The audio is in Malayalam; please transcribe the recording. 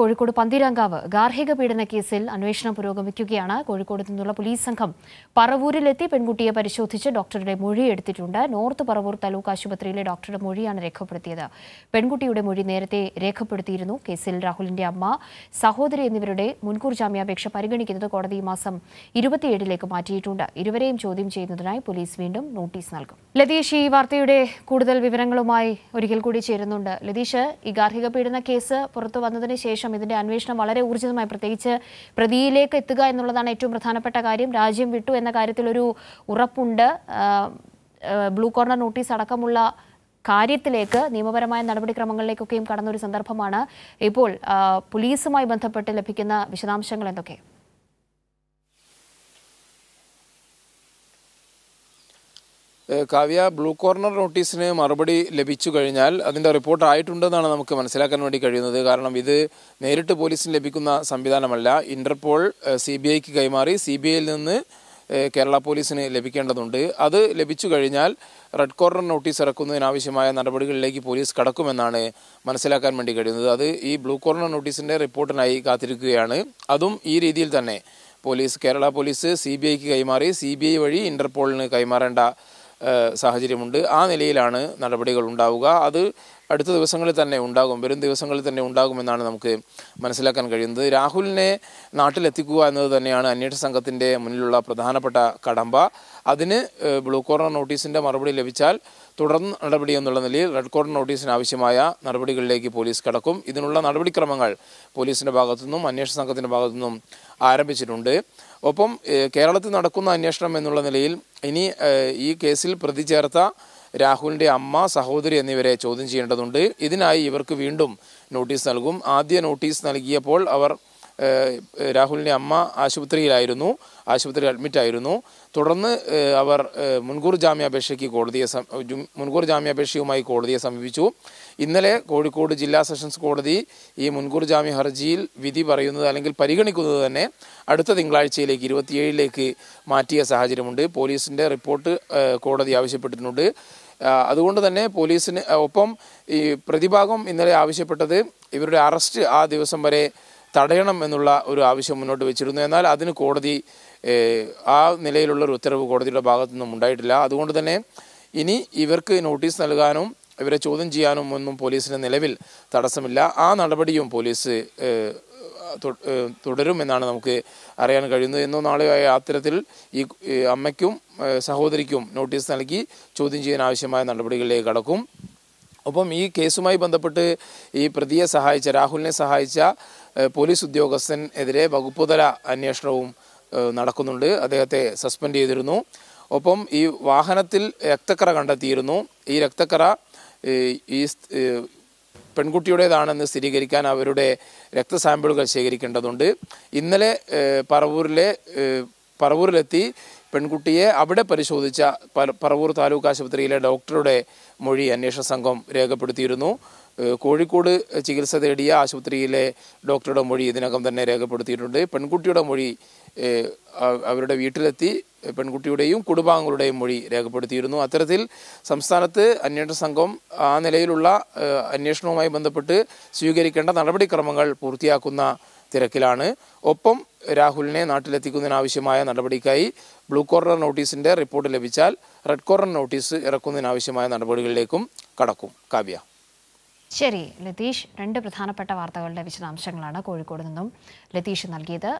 കോഴിക്കോട് പന്തീരാങ്കാവ് ഗാർഹിക പീഡന കേസിൽ അന്വേഷണം പുരോഗമിക്കുകയാണ്. കോഴിക്കോട് നിന്നുള്ള പോലീസ് സംഘം പറവൂരിലെത്തി പെൺകുട്ടിയെ പരിശോധിച്ച് ഡോക്ടറുടെ മൊഴി എടുത്തിട്ടുണ്ട്. നോർത്ത് പറവൂർ താലൂക്ക് ആശുപത്രിയിലെ ഡോക്ടറുടെ മൊഴിയാണ് രേഖപ്പെടുത്തിയത്. പെൺകുട്ടിയുടെ മൊഴി നേരത്തെ രേഖപ്പെടുത്തിയിരുന്നു. കേസിൽ രാഹുലിന്റെ അമ്മ സഹോദരി എന്നിവരുടെ മുൻകൂർ ജാമ്യാപേക്ഷ പരിഗണിക്കുന്നത് കോടതി ഈ മാസം ഇരുപത്തിയേഴിലേക്ക് മാറ്റിയിട്ടുണ്ട്. ഇരുവരെയും ചോദ്യം ചെയ്യുന്നതിനായി പോലീസ് വീണ്ടും നോട്ടീസ് നൽകും. ലതീഷ് ഈ വാർത്തയുടെ കൂടുതൽ വിവരങ്ങളുമായി ഒരിക്കൽ കൂടി ചേരുന്നുണ്ട്. ലതീഷ് ഈ ഗാർഹിക പീഡന കേസ് പുറത്തു വന്നതിന് ശേഷം ഇതിന്റെ അന്വേഷണം വളരെ ഊർജിതമായി പ്രത്യേകിച്ച് പ്രതിയിലേക്ക് എത്തുക എന്നുള്ളതാണ് ഏറ്റവും പ്രധാനപ്പെട്ട കാര്യം. രാജ്യം വിട്ടു എന്ന കാര്യത്തിൽ ഒരു ഉറപ്പുണ്ട്. ബ്ലൂ കോർണർ നോട്ടീസ് അടക്കമുള്ള കാര്യത്തിലേക്ക് നിയമപരമായ നടപടിക്രമങ്ങളിലേക്കൊക്കെയും കടന്നൊരു സന്ദർഭമാണ്. ഇപ്പോൾ പോലീസുമായി ബന്ധപ്പെട്ട് ലഭിക്കുന്ന വിശദാംശങ്ങൾ എന്തൊക്കെ? കാവ്യ ബ്ലൂ കോർണർ നോട്ടീസിന് മറുപടി ലഭിച്ചു കഴിഞ്ഞാൽ അതിന്റെ റിപ്പോർട്ട് ആയിട്ടുണ്ടെന്നാണ് നമുക്ക് മനസ്സിലാക്കാൻ വേണ്ടി കഴിയുന്നത്. കാരണം ഇത് നേരിട്ട് പോലീസിന് ലഭിക്കുന്ന സംവിധാനമല്ല. ഇന്റർപോൾ സി ബി ഐക്ക് കൈമാറി സി ബി ഐയിൽ നിന്ന് കേരള പോലീസിന് ലഭിക്കേണ്ടതുണ്ട്. അത് ലഭിച്ചു കഴിഞ്ഞാൽ റെഡ് കോർണർ നോട്ടീസ് ഇറക്കുന്നതിനാവശ്യമായ നടപടികളിലേക്ക് പോലീസ് കടക്കുമെന്നാണ് മനസ്സിലാക്കാൻ വേണ്ടി കഴിയുന്നത്. അത് ഈ ബ്ലൂ കോർണർ നോട്ടീസിന്റെ റിപ്പോർട്ടിനായി കാത്തിരിക്കുകയാണ്. അതും ഈ രീതിയിൽ തന്നെ. Police Kerala police C B ഐക്ക് കൈമാറി സി ബി ഐ വഴി ഇന്റർപോളിന് കൈമാറേണ്ട സാഹചര്യമുണ്ട്. ആ നിലയിലാണ് നടപടികൾ ഉണ്ടാവുക. അത് അടുത്ത ദിവസങ്ങളിൽ തന്നെ ഉണ്ടാകും. വരും ദിവസങ്ങളിൽ തന്നെ ഉണ്ടാകുമെന്നാണ് നമുക്ക് മനസ്സിലാക്കാൻ കഴിയുന്നത്. രാഹുലിനെ നാട്ടിലെത്തിക്കുക എന്നത് തന്നെയാണ് അന്വേഷണ സംഘത്തിന്റെ മുന്നിലുള്ള പ്രധാനപ്പെട്ട കടമ്പ. അതിന് ബ്ലൂ കോർണർ നോട്ടീസിന്റെ മറുപടി ലഭിച്ചാൽ തുടർന്ന് നടപടി എന്നുള്ള നിലയിൽ റെഡ് കോർണർ നോട്ടീസിന് ആവശ്യമായ നടപടികളിലേക്ക് പോലീസ് കടക്കും. ഇതിനുള്ള നടപടിക്രമങ്ങൾ പോലീസിന്റെ ഭാഗത്തുനിന്നും അന്വേഷണ സംഘത്തിന്റെ ഭാഗത്തുനിന്നും ആരംഭിച്ചിട്ടുണ്ട്. ഒപ്പം കേരളത്തിൽ നടക്കുന്ന അന്വേഷണം എന്നുള്ള നിലയിൽ ഇനി ഈ കേസിൽ പ്രതി ചേർത്ത രാഹുലിന്റെ അമ്മ സഹോദരി എന്നിവരെ ചോദ്യം ചെയ്യേണ്ടതുണ്ട്. ഇതിനായി ഇവർക്ക് വീണ്ടും നോട്ടീസ് നൽകും. ആദ്യ നോട്ടീസ് നൽകിയപ്പോൾ അവർ ഏഹ്, രാഹുലിന്റെ അമ്മ ആശുപത്രിയിലായിരുന്നു ആശുപത്രിയിൽ അഡ്മിറ്റായിരുന്നു തുടർന്ന് അവർ മുൻകൂർ ജാമ്യാപേക്ഷയ്ക്ക് കോടതിയെ മുൻകൂർ ജാമ്യാപേക്ഷയുമായി കോടതിയെ സമീപിച്ചു. ഇന്നലെ കോഴിക്കോട് ജില്ലാ സെഷൻസ് കോടതി ഈ മുൻകൂർ ജാമ്യ ഹർജിയിൽ വിധി പറയുന്നത് അല്ലെങ്കിൽ പരിഗണിക്കുന്നത് തന്നെ അടുത്ത തിങ്കളാഴ്ചയിലേക്ക് ഇരുപത്തിയേഴിലേക്ക് മാറ്റിയ സാഹചര്യമുണ്ട്. പോലീസിന്റെ റിപ്പോർട്ട് കോടതി ആവശ്യപ്പെട്ടിട്ടുണ്ട്. അതുകൊണ്ട് തന്നെ പോലീസിന് ഒപ്പം ഈ പ്രതിഭാഗം ഇന്നലെ ആവശ്യപ്പെട്ടത് ഇവരുടെ അറസ്റ്റ് ആ ദിവസം വരെ തടയണം എന്നുള്ള ഒരു ആവശ്യം മുന്നോട്ട് വെച്ചിരുന്നു. എന്നാൽ അതിന് കോടതി ആ നിലയിലുള്ള ഒരു ഉത്തരവ് കോടതിയുടെ ഭാഗത്തു നിന്നും ഉണ്ടായിട്ടില്ല. അതുകൊണ്ട് തന്നെ ഇനി ഇവർക്ക് നോട്ടീസ് നൽകാനും ഇവരെ ചോദ്യം ചെയ്യാനും ഒന്നും പോലീസിന് നിലവിൽ തടസ്സമില്ല. ആ നടപടിയും പോലീസ് തുടരുമെന്നാണ് നമുക്ക് അറിയാൻ കഴിയുന്നത്. എന്നോ നാളെ ആയ അത്തരത്തിൽ ഈ അമ്മയ്ക്കും സഹോദരിക്കും നോട്ടീസ് നൽകി ചോദ്യം ചെയ്യാൻ ആവശ്യമായ നടപടികളിലേക്ക് കടക്കും. ഒപ്പം ഈ കേസുമായി ബന്ധപ്പെട്ട് ഈ പ്രതിയെ സഹായിച്ച രാഹുലിനെ സഹായിച്ച പോലീസ് ഉദ്യോഗസ്ഥൻ എതിരെ വകുപ്പുതല അന്വേഷണവും നടക്കുന്നുണ്ട്. അദ്ദേഹത്തെ സസ്പെൻഡ് ചെയ്തിരുന്നു. ഒപ്പം ഈ വാഹനത്തിൽ രക്തക്കറ കണ്ടെത്തിയിരുന്നു. ഈ രക്തക്കറ ഈ പെൺകുട്ടിയുടേതാണെന്ന് സ്ഥിരീകരിക്കാൻ അവരുടെ രക്തസാമ്പിളുകൾ ശേഖരിക്കേണ്ടതുണ്ട്. ഇന്നലെ പറവൂരിലെ പറവൂരിലെത്തി പെൺകുട്ടിയെ അവിടെ പരിശോധിച്ച പറവൂർ താലൂക്ക് ആശുപത്രിയിലെ ഡോക്ടറുടെ മൊഴി അന്വേഷണ സംഘം രേഖപ്പെടുത്തിയിരുന്നു. കോഴിക്കോട് ചികിത്സ തേടിയ ആശുപത്രിയിലെ ഡോക്ടറുടെ മൊഴി ഇതിനകം തന്നെ രേഖപ്പെടുത്തിയിട്ടുണ്ട്. പെൺകുട്ടിയുടെ മൊഴി അവരുടെ വീട്ടിലെത്തി പെൺകുട്ടിയുടെയും കുടുംബാംഗങ്ങളുടെയും മൊഴി രേഖപ്പെടുത്തിയിരുന്നു. അത്തരത്തിൽ സംസ്ഥാനത്ത് അന്വേഷണ സംഘം ആ നിലയിലുള്ള അന്വേഷണവുമായി ബന്ധപ്പെട്ട് സ്വീകരിക്കേണ്ട നടപടിക്രമങ്ങൾ പൂർത്തിയാക്കുന്ന തിരക്കിലാണ്. ഒപ്പം രാഹുലിനെ നാട്ടിലെത്തിക്കുന്നതിനാവശ്യമായ നടപടിക്കായി ബ്ലൂ കോർണർ നോട്ടീസിന്റെ റിപ്പോർട്ട് ലഭിച്ചാൽ റെഡ് കോർണർ നോട്ടീസ് ഇറക്കുന്നതിനാവശ്യമായ നടപടികളിലേക്കും കടക്കും. കാവ്യ. ശരി ലതീഷ് രണ്ട് പ്രധാനപ്പെട്ട വാർത്തകളുടെ വിശദാംശങ്ങളാണ് കോഴിക്കോട് നിന്നും ലതീഷ് നൽകിയത്.